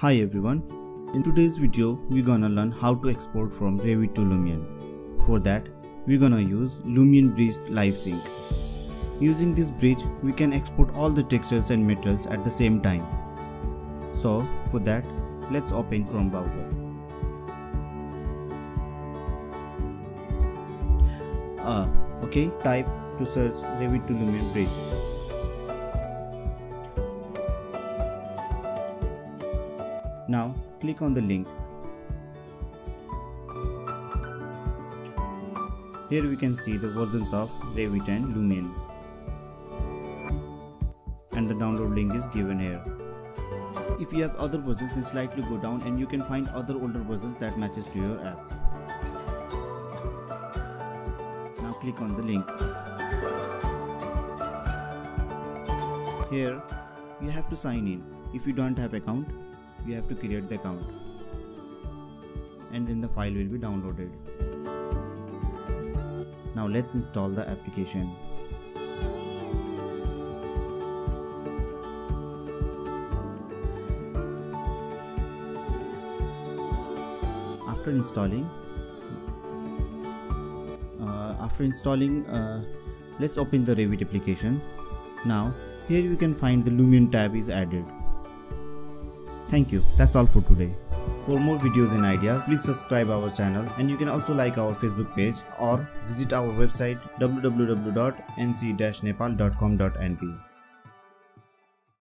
Hi everyone, in today's video we're gonna learn how to export from Revit to Lumion. For that we're gonna use Lumion Bridge Live Sync. Using this bridge we can export all the textures and materials at the same time. So for that let's open Chrome browser. Uh, okay, type to search Revit to Lumion Bridge. Now click on the link. Here we can see the versions of Revit and Lumion. And the download link is given here. If you have other versions then slightly go down and you can find other older versions that matches to your app. Now click on the link. Here you have to sign in. If you don't have account, you have to create the account. And then the file will be downloaded. Now let's install the application. After installing, uh, after installing, uh, let's open the Revit application. Now here you can find the Lumion tab is added. Thank you. That's all for today. For more videos and ideas, please subscribe our channel and you can also like our Facebook page or visit our website www.nce-nepal.com.np.